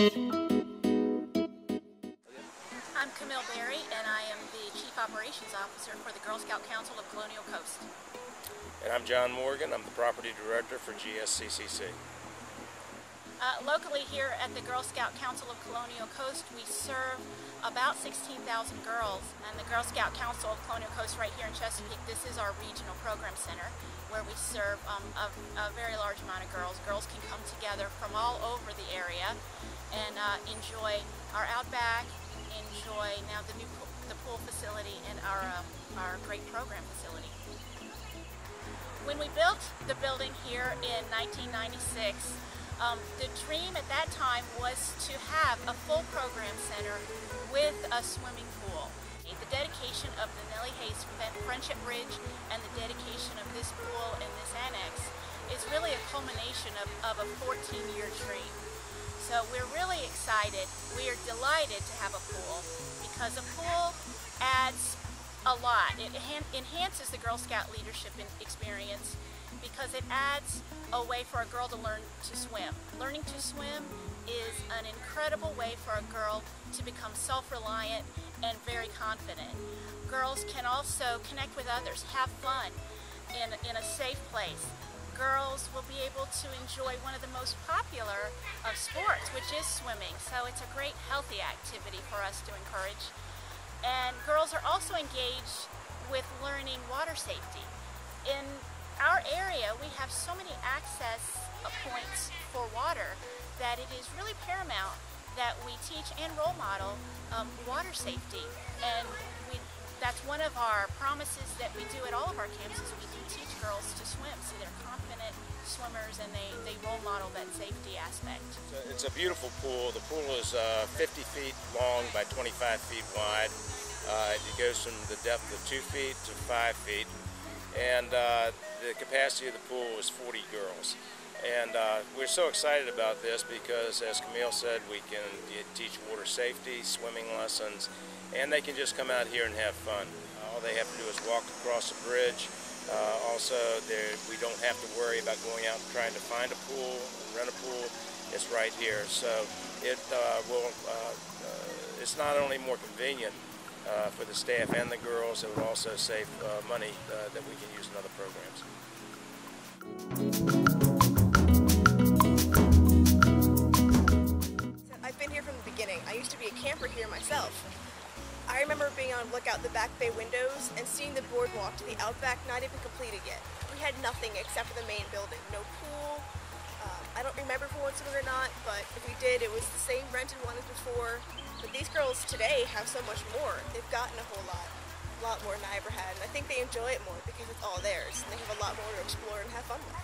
I'm Camille Berry, and I am the Chief Operations Officer for the Girl Scout Council of Colonial Coast. And I'm John Morgan. I'm the Property Director for GSCCC. Uh, locally here at the Girl Scout Council of Colonial Coast, we serve about 16,000 girls. And the Girl Scout Council of Colonial Coast right here in Chesapeake, this is our regional program center where we serve um, a, a, very large amount of girls. Girls can come together from all over the area and uh, enjoy our outback, enjoy now the new pool, the pool facility and our, uh, our great program facility. When we built the building here in 1996, um, the dream at that time was to have a full program center with a swimming pool. The dedication of the Nellie Hayes Friendship Bridge and the dedication of this pool and this annex is really a culmination of, of a 14-year dream. So we're really excited. We are delighted to have a pool because a pool adds a lot. It enhances the Girl Scout leadership experience because it adds a way for a girl to learn to swim. Learning to swim is an incredible way for a girl to become self-reliant and very confident. Girls can also connect with others, have fun in, in a safe place. Girls will be able to enjoy one of the most popular of sports, which is swimming. So it's a great healthy activity for us to encourage. And girls are also engaged with learning water safety. In our area, we have so many access points for water that it is really paramount that we teach and role model um, water safety. And that's one of our promises that we do at all of our camps is we do teach girls to swim so they're confident swimmers and they, they role model that safety aspect. It's a beautiful pool. The pool is uh, 50 feet long by 25 feet wide. Uh, it goes from the depth of 2 feet to 5 feet and uh, the capacity of the pool is 40 girls. And uh, we're so excited about this because, as Camille said, we can teach water safety, swimming lessons, and they can just come out here and have fun. All they have to do is walk across the bridge. Uh, also, we don't have to worry about going out and trying to find a pool, rent a pool. It's right here. So it uh, will. Uh, uh, it's not only more convenient, uh, for the staff and the girls. It would also save money that we can use in other programs. I remember being on lookout the back bay windows and seeing the boardwalk to the outback not even completed yet. We had nothing except for the main building. No pool. Um, I don't remember if we went swimming or not, but if we did, it was the same rented one as before. But these girls today have so much more. They've gotten a whole lot, a lot more than I ever had. And I think they enjoy it more because it's all theirs. And they have a lot more to explore and have fun with.